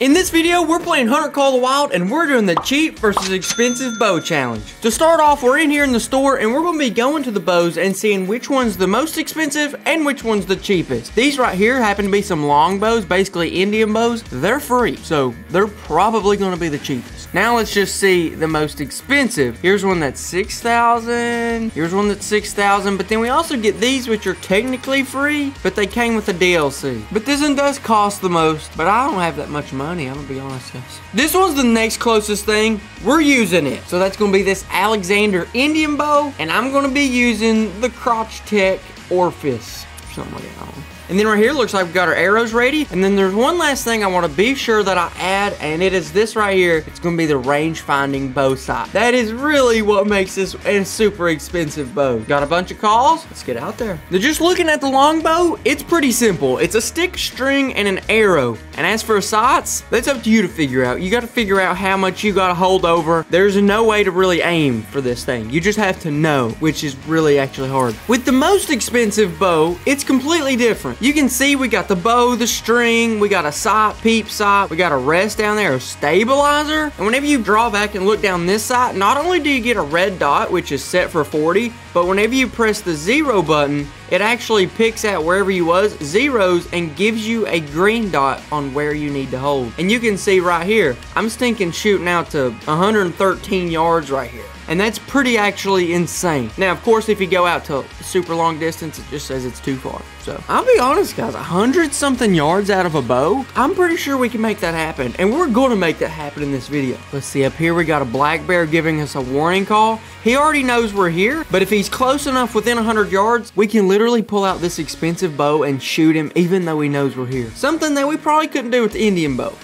In this video, we're playing Hunter Call the Wild and we're doing the cheap versus expensive bow challenge. To start off, we're in here in the store and we're gonna be going to the bows and seeing which one's the most expensive and which one's the cheapest. These right here happen to be some long bows, basically Indian bows. They're free, so they're probably gonna be the cheapest. Now let's just see the most expensive. Here's one that's 6,000. Here's one that's 6,000, but then we also get these which are technically free, but they came with a DLC. But this one does cost the most, but I don't have that much money I'm gonna be honest, guys. This one's the next closest thing. We're using it. So that's gonna be this Alexander Indian bow, and I'm gonna be using the Crotchtech Orpheus. Something like that. And then right here, looks like we've got our arrows ready. And then there's one last thing I want to be sure that I add, and it is this right here. It's going to be the range finding bow sight. That is really what makes this a super expensive bow. Got a bunch of calls? Let's get out there. Now, just looking at the longbow, it's pretty simple. It's a stick, string, and an arrow. And as for sights, that's up to you to figure out. You got to figure out how much you got to hold over. There's no way to really aim for this thing. You just have to know, which is really actually hard. With the most expensive bow, it's completely different. You can see we got the bow, the string, we got a sight, peep sight, we got a rest down there, a stabilizer. And whenever you draw back and look down this sight, not only do you get a red dot, which is set for 40, but whenever you press the zero button, it actually picks out wherever you was, zeros, and gives you a green dot on where you need to hold. And you can see right here, I'm stinking shooting out to 113 yards right here. And that's pretty actually insane. Now, of course, if you go out to super long distance, it just says it's too far. So, I'll be honest, guys, 100 something yards out of a bow, I'm pretty sure we can make that happen. And we're going to make that happen in this video. Let's see, up here we got a black bear giving us a warning call. He already knows we're here, but if he's close enough within 100 yards, we can literally pull out this expensive bow and shoot him even though he knows we're here. Something that we probably couldn't do with the Indian bow.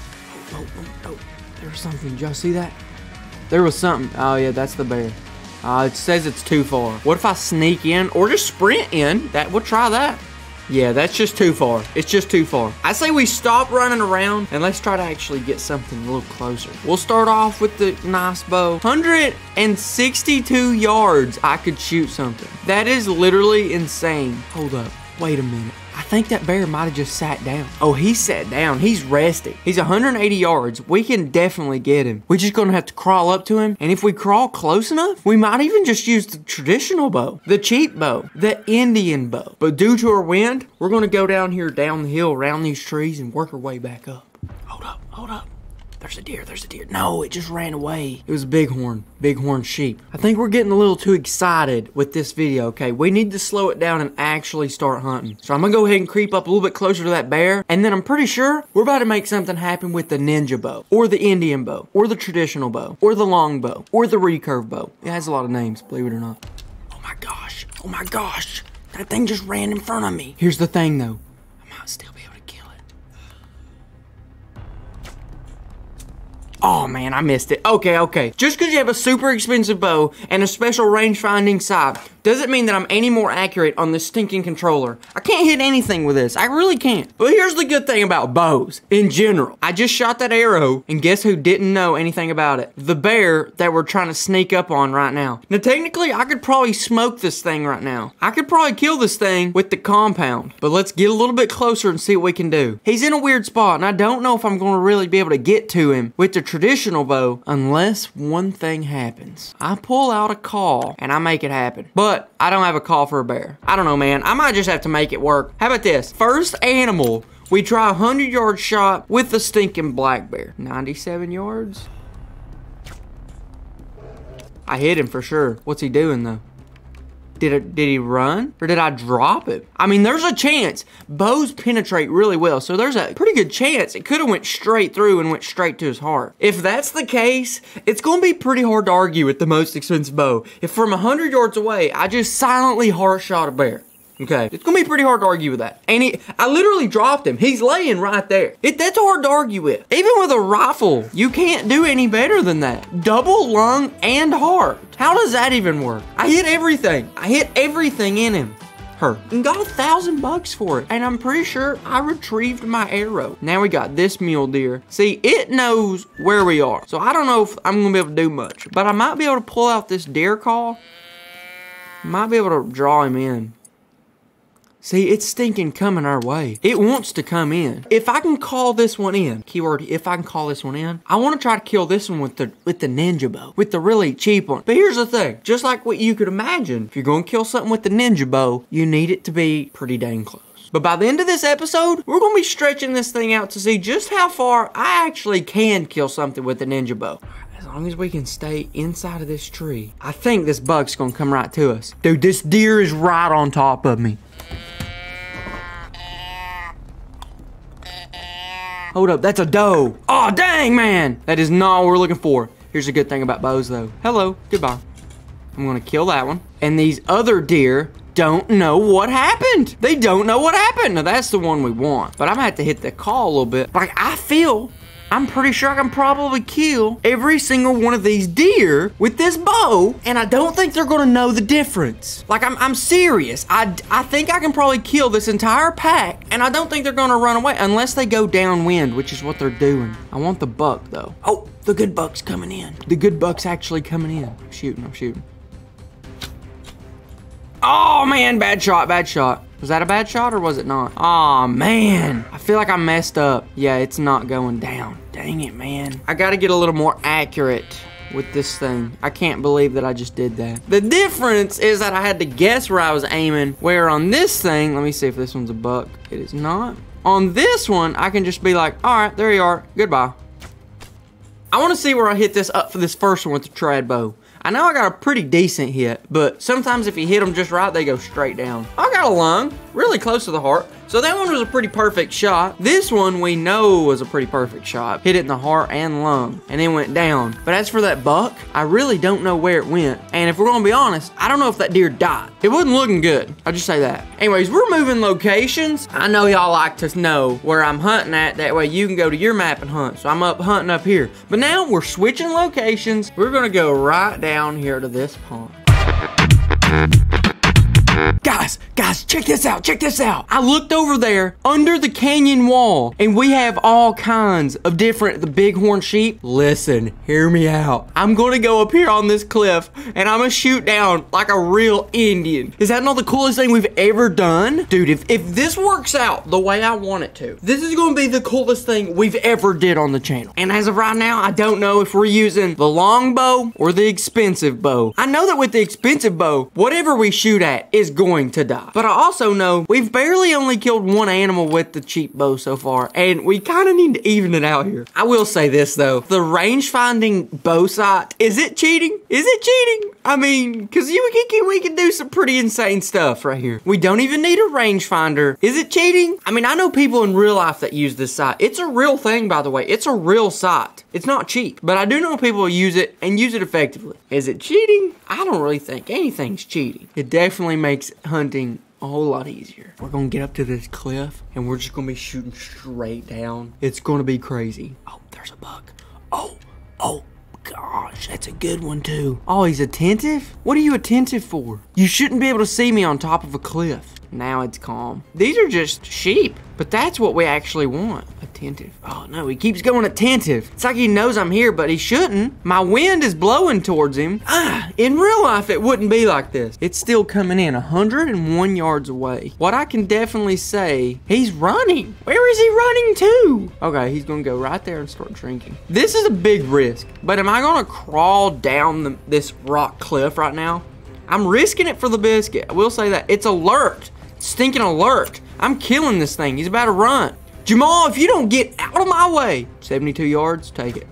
Oh, oh, oh. There's something. Did y'all see that? There was something. Oh, yeah, that's the bear. Uh, it says it's too far. What if I sneak in or just sprint in? That We'll try that. Yeah, that's just too far. It's just too far. I say we stop running around and let's try to actually get something a little closer. We'll start off with the nice bow. 162 yards, I could shoot something. That is literally insane. Hold up. Wait a minute. I think that bear might have just sat down. Oh, he sat down. He's resting. He's 180 yards. We can definitely get him. We're just gonna have to crawl up to him. And if we crawl close enough, we might even just use the traditional bow, the cheap bow, the Indian bow. But due to our wind, we're gonna go down here, down the hill, around these trees, and work our way back up. There's a deer, there's a deer. No, it just ran away. It was a bighorn, bighorn sheep. I think we're getting a little too excited with this video, okay? We need to slow it down and actually start hunting. So I'm gonna go ahead and creep up a little bit closer to that bear, and then I'm pretty sure we're about to make something happen with the ninja bow, or the Indian bow, or the traditional bow, or the long bow, or the recurve bow. It has a lot of names, believe it or not. Oh my gosh, oh my gosh. That thing just ran in front of me. Here's the thing though, I might still Oh man, I missed it. Okay, okay. Just because you have a super expensive bow and a special range finding sight doesn't mean that I'm any more accurate on this stinking controller. I can't hit anything with this. I really can't. But here's the good thing about bows in general. I just shot that arrow and guess who didn't know anything about it? The bear that we're trying to sneak up on right now. Now technically I could probably smoke this thing right now. I could probably kill this thing with the compound. But let's get a little bit closer and see what we can do. He's in a weird spot and I don't know if I'm going to really be able to get to him with the traditional bow unless one thing happens. I pull out a call and I make it happen. But I don't have a call for a bear. I don't know, man. I might just have to make it work. How about this? First animal, we try a 100 yard shot with the stinking black bear. 97 yards? I hit him for sure. What's he doing though? Did it, did he run or did I drop it? I mean, there's a chance. Bows penetrate really well, so there's a pretty good chance it could have went straight through and went straight to his heart. If that's the case, it's going to be pretty hard to argue with the most expensive bow. If from 100 yards away, I just silently heart shot a bear. Okay, it's gonna be pretty hard to argue with that. And he, I literally dropped him. He's laying right there. It, that's hard to argue with. Even with a rifle, you can't do any better than that. Double lung and heart. How does that even work? I hit everything. I hit everything in him. Her. And got a thousand bucks for it. And I'm pretty sure I retrieved my arrow. Now we got this mule deer. See, it knows where we are. So I don't know if I'm gonna be able to do much. But I might be able to pull out this deer call. Might be able to draw him in. See, it's stinking coming our way. It wants to come in. If I can call this one in, keyword, if I can call this one in, I want to try to kill this one with the with the ninja bow, with the really cheap one. But here's the thing, just like what you could imagine, if you're going to kill something with the ninja bow, you need it to be pretty dang close. But by the end of this episode, we're going to be stretching this thing out to see just how far I actually can kill something with the ninja bow. As long as we can stay inside of this tree, I think this bug's gonna come right to us. Dude, this deer is right on top of me. Hold up, that's a doe. Oh, dang, man. That is not what we're looking for. Here's a good thing about bows, though. Hello, goodbye. I'm gonna kill that one. And these other deer don't know what happened. They don't know what happened. Now, that's the one we want. But I'm gonna have to hit the call a little bit. Like, I feel I'm pretty sure I can probably kill every single one of these deer with this bow, and I don't think they're gonna know the difference. Like, I'm, I'm serious. I, I think I can probably kill this entire pack, and I don't think they're gonna run away unless they go downwind, which is what they're doing. I want the buck, though. Oh, the good buck's coming in. The good buck's actually coming in. I'm shooting, I'm shooting. Oh, man, bad shot, bad shot. Was that a bad shot or was it not? Aw, oh, man. I feel like I messed up. Yeah, it's not going down. Dang it, man. I gotta get a little more accurate with this thing. I can't believe that I just did that. The difference is that I had to guess where I was aiming, where on this thing, let me see if this one's a buck. It is not. On this one, I can just be like, all right, there you are, goodbye. I wanna see where I hit this up for this first one with the trad bow. I know I got a pretty decent hit, but sometimes if you hit them just right, they go straight down. I got a lung, really close to the heart. So that one was a pretty perfect shot. This one we know was a pretty perfect shot. Hit it in the heart and lung, and then went down. But as for that buck, I really don't know where it went. And if we're gonna be honest, I don't know if that deer died. It wasn't looking good. I'll just say that. Anyways, we're moving locations. I know y'all like to know where I'm hunting at. That way you can go to your map and hunt. So I'm up hunting up here. But now we're switching locations. We're gonna go right down here to this pond. Guys, guys, check this out, check this out. I looked over there under the canyon wall and we have all kinds of different, the bighorn sheep. Listen, hear me out. I'm gonna go up here on this cliff and I'm gonna shoot down like a real Indian. Is that not the coolest thing we've ever done? Dude, if, if this works out the way I want it to, this is gonna be the coolest thing we've ever did on the channel. And as of right now, I don't know if we're using the long bow or the expensive bow. I know that with the expensive bow, whatever we shoot at is going going to die. But I also know we've barely only killed one animal with the cheap bow so far, and we kind of need to even it out here. I will say this though, the range finding bow sight, is it cheating? Is it cheating? I mean, cause you, can, we can do some pretty insane stuff right here. We don't even need a rangefinder. Is it cheating? I mean, I know people in real life that use this sight. It's a real thing, by the way. It's a real sight. It's not cheap, but I do know people use it and use it effectively. Is it cheating? I don't really think anything's cheating. It definitely makes hunting a whole lot easier. We're gonna get up to this cliff and we're just gonna be shooting straight down. It's gonna be crazy. Oh, there's a buck. Oh, oh, gosh, that's a good one too. Oh, he's attentive? What are you attentive for? You shouldn't be able to see me on top of a cliff. Now it's calm. These are just sheep, but that's what we actually want. Attentive. Oh no, he keeps going attentive. It's like he knows I'm here, but he shouldn't. My wind is blowing towards him. Ah, in real life, it wouldn't be like this. It's still coming in 101 yards away. What I can definitely say, he's running. Where is he running to? Okay, he's gonna go right there and start drinking. This is a big risk, but am I gonna crawl down the, this rock cliff right now? I'm risking it for the biscuit. I will say that. It's alert. Stinking alert. I'm killing this thing. He's about to run. Jamal, if you don't get out of my way. 72 yards, take it.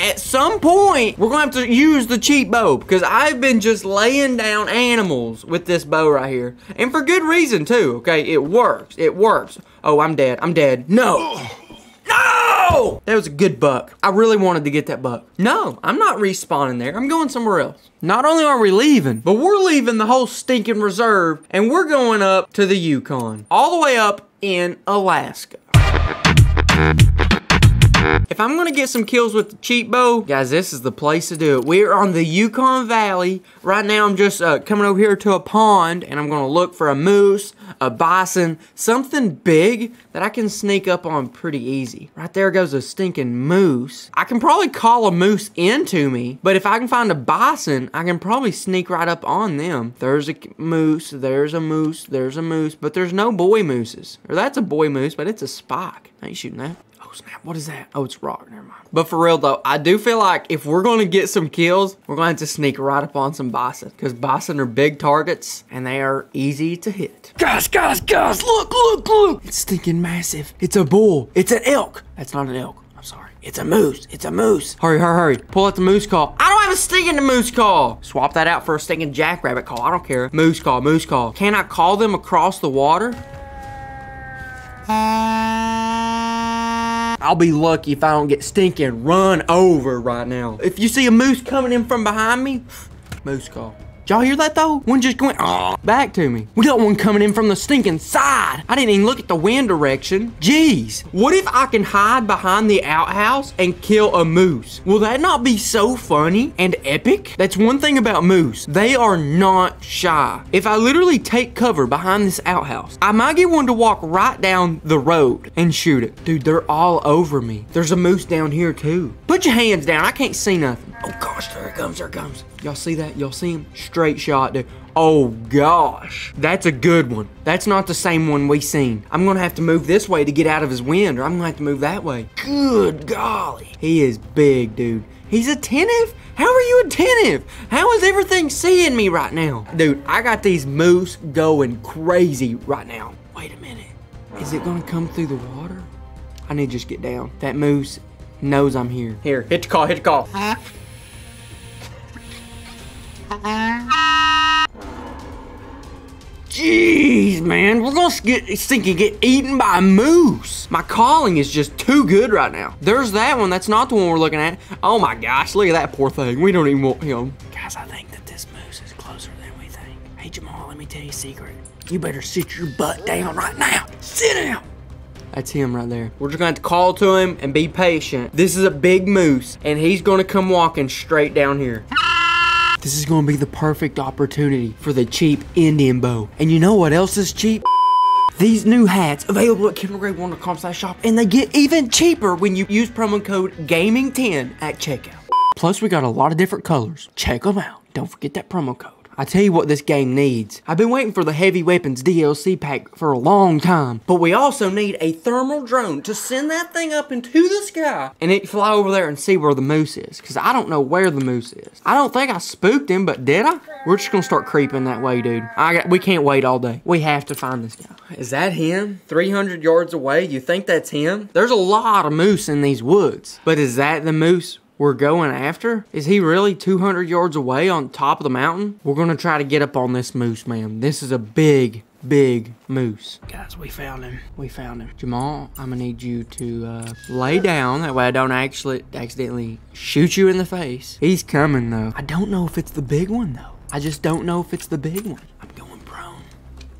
At some point, we're gonna have to use the cheap bow because I've been just laying down animals with this bow right here. And for good reason too, okay? It works, it works. Oh, I'm dead, I'm dead. No! That was a good buck. I really wanted to get that buck. No, I'm not respawning there. I'm going somewhere else. Not only are we leaving, but we're leaving the whole stinking reserve and we're going up to the Yukon. All the way up in Alaska. If I'm gonna get some kills with the cheap bow, guys, this is the place to do it. We're on the Yukon Valley. Right now, I'm just uh, coming over here to a pond, and I'm gonna look for a moose, a bison, something big that I can sneak up on pretty easy. Right there goes a stinking moose. I can probably call a moose into me, but if I can find a bison, I can probably sneak right up on them. There's a moose, there's a moose, there's a moose, but there's no boy mooses. Or that's a boy moose, but it's a spike. I ain't shooting that snap. What is that? Oh, it's rock. Never mind. But for real though, I do feel like if we're going to get some kills, we're going to have to sneak right up on some bison. Because bison are big targets and they are easy to hit. Guys, guys, guys, look, look, look. It's stinking massive. It's a bull. It's an elk. That's not an elk. I'm sorry. It's a moose. It's a moose. Hurry, hurry, hurry. Pull out the moose call. I don't have a stinking moose call. Swap that out for a stinking jackrabbit call. I don't care. Moose call, moose call. Can I call them across the water? Uh, I'll be lucky if I don't get stinking run over right now. If you see a moose coming in from behind me, moose call. Y'all hear that though? One just went oh, back to me. We got one coming in from the stinking side. I didn't even look at the wind direction. Jeez. What if I can hide behind the outhouse and kill a moose? Will that not be so funny and epic? That's one thing about moose. They are not shy. If I literally take cover behind this outhouse, I might get one to walk right down the road and shoot it. Dude, they're all over me. There's a moose down here too. Put your hands down. I can't see nothing. Oh gosh, there it comes, there it comes. Y'all see that? Y'all see him? Straight shot, dude. Oh gosh, that's a good one. That's not the same one we seen. I'm gonna have to move this way to get out of his wind, or I'm gonna have to move that way. Good golly. He is big, dude. He's attentive? How are you attentive? How is everything seeing me right now? Dude, I got these moose going crazy right now. Wait a minute. Is it gonna come through the water? I need to just get down. That moose knows I'm here. Here, hit the call, hit the call. Jeez, man, we're gonna get thinking get eaten by a moose. My calling is just too good right now. There's that one. That's not the one we're looking at. Oh my gosh, look at that poor thing. We don't even want him. Guys, I think that this moose is closer than we think. Hey, Jamal, let me tell you a secret. You better sit your butt down right now. Sit down. That's him right there. We're just gonna have to call to him and be patient. This is a big moose, and he's gonna come walking straight down here. This is gonna be the perfect opportunity for the cheap Indian bow. And you know what else is cheap? These new hats available at kendraywar.com slash shop and they get even cheaper when you use promo code GAMING10 at checkout. Plus we got a lot of different colors. Check them out. Don't forget that promo code. I tell you what this game needs. I've been waiting for the Heavy Weapons DLC pack for a long time, but we also need a thermal drone to send that thing up into the sky and it fly over there and see where the moose is, because I don't know where the moose is. I don't think I spooked him, but did I? We're just gonna start creeping that way, dude. I got, we can't wait all day. We have to find this guy. Is that him? 300 yards away? You think that's him? There's a lot of moose in these woods, but is that the moose we're going after? Is he really 200 yards away on top of the mountain? We're gonna try to get up on this moose, man. This is a big, big moose. Guys, we found him. We found him. Jamal, I'm gonna need you to uh, lay down. That way I don't actually accidentally shoot you in the face. He's coming though. I don't know if it's the big one though. I just don't know if it's the big one. I'm going prone.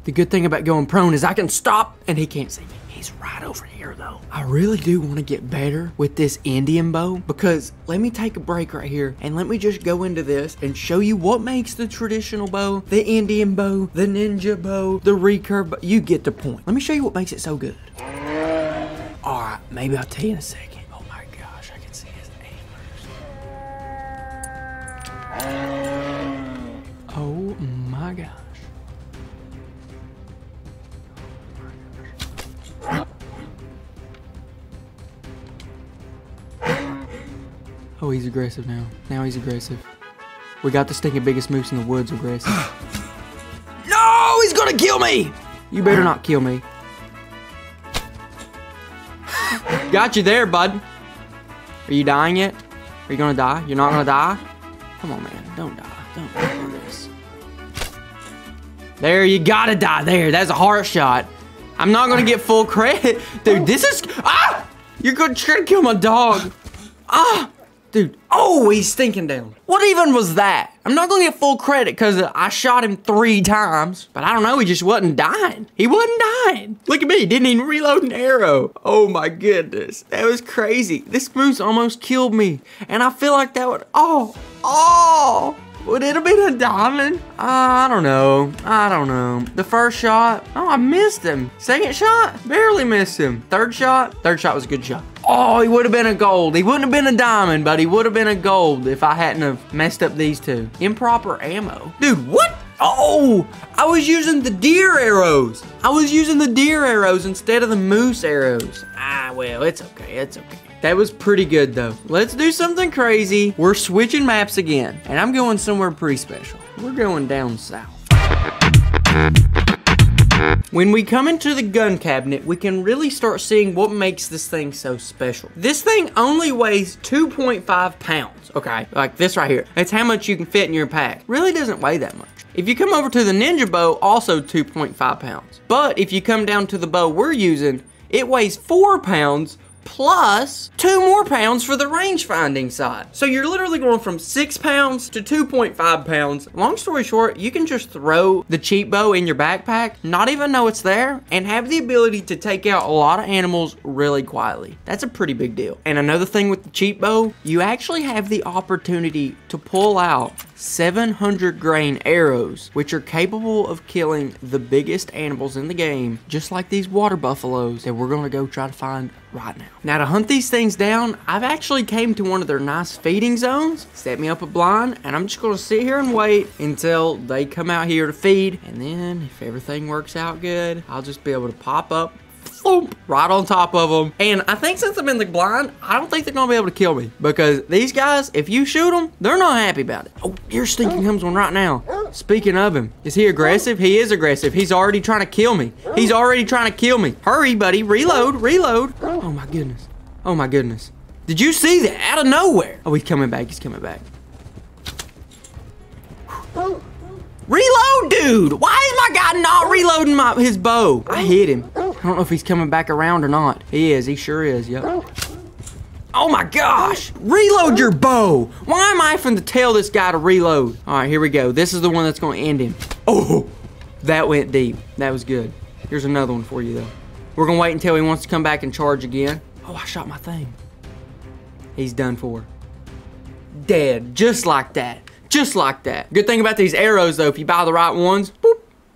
The good thing about going prone is I can stop and he can't see me. He's right over here though. I really do want to get better with this Indian bow because let me take a break right here and let me just go into this and show you what makes the traditional bow, the Indian bow, the ninja bow, the recurve bow. You get the point. Let me show you what makes it so good. All right, maybe I'll tell you in a second. Oh my gosh, I can see his. Oh my gosh. Oh, he's aggressive now. Now he's aggressive. We got the stinking biggest moose in the woods aggressive. no, he's gonna kill me! You better not kill me. got you there, bud. Are you dying yet? Are you gonna die? You're not gonna die? Come on, man. Don't die. Don't do this. There, you gotta die. There, that's a hard shot. I'm not gonna get full credit. Dude, this is... Ah! You're gonna try to kill my dog. Ah! Dude, oh, he's stinking down. What even was that? I'm not gonna get full credit because I shot him three times, but I don't know, he just wasn't dying. He wasn't dying. Look at me, he didn't even reload an arrow. Oh my goodness, that was crazy. This moose almost killed me, and I feel like that would, oh, oh, Would it have been a diamond? Uh, I don't know. I don't know. The first shot, oh, I missed him. Second shot, barely missed him. Third shot, third shot was a good shot. Oh, he would have been a gold. He wouldn't have been a diamond, but he would have been a gold if I hadn't have messed up these two. Improper ammo. Dude, what? Oh, I was using the deer arrows. I was using the deer arrows instead of the moose arrows. Ah, well, it's okay. It's okay. That was pretty good though. Let's do something crazy. We're switching maps again, and I'm going somewhere pretty special. We're going down south. When we come into the gun cabinet, we can really start seeing what makes this thing so special. This thing only weighs 2.5 pounds, okay? Like this right here. That's how much you can fit in your pack. Really doesn't weigh that much. If you come over to the Ninja bow, also 2.5 pounds. But if you come down to the bow we're using, it weighs 4 pounds plus two more pounds for the range finding side. So you're literally going from six pounds to 2.5 pounds. Long story short, you can just throw the cheap bow in your backpack, not even know it's there, and have the ability to take out a lot of animals really quietly. That's a pretty big deal. And another thing with the cheap bow, you actually have the opportunity to pull out 700 grain arrows, which are capable of killing the biggest animals in the game, just like these water buffaloes that we're gonna go try to find right now. Now to hunt these things down, I've actually came to one of their nice feeding zones, set me up a blind, and I'm just gonna sit here and wait until they come out here to feed, and then if everything works out good, I'll just be able to pop up right on top of them. And I think since I'm in the blind, I don't think they're gonna be able to kill me because these guys, if you shoot them, they're not happy about it. Oh, here stinking comes one right now. Speaking of him, is he aggressive? He is aggressive. He's already trying to kill me. He's already trying to kill me. Hurry, buddy. Reload, reload. Oh my goodness. Oh my goodness. Did you see that? Out of nowhere. Oh, he's coming back. He's coming back. Reload, dude! Why is my guy not reloading my his bow? I hit him. I don't know if he's coming back around or not. He is. He sure is. Yep. Oh my gosh! Reload your bow! Why am I from to tell this guy to reload? All right, here we go. This is the one that's going to end him. Oh, that went deep. That was good. Here's another one for you, though. We're going to wait until he wants to come back and charge again. Oh, I shot my thing. He's done for. Dead. Just like that. Just like that. Good thing about these arrows though, if you buy the right ones,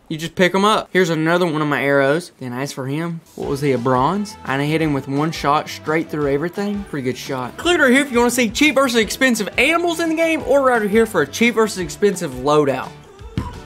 you just pick them up. Here's another one of my arrows. Then as for him, what was he, a bronze? And I hit him with one shot straight through everything. Pretty good shot. Click right here if you want to see cheap versus expensive animals in the game or right here for a cheap versus expensive loadout.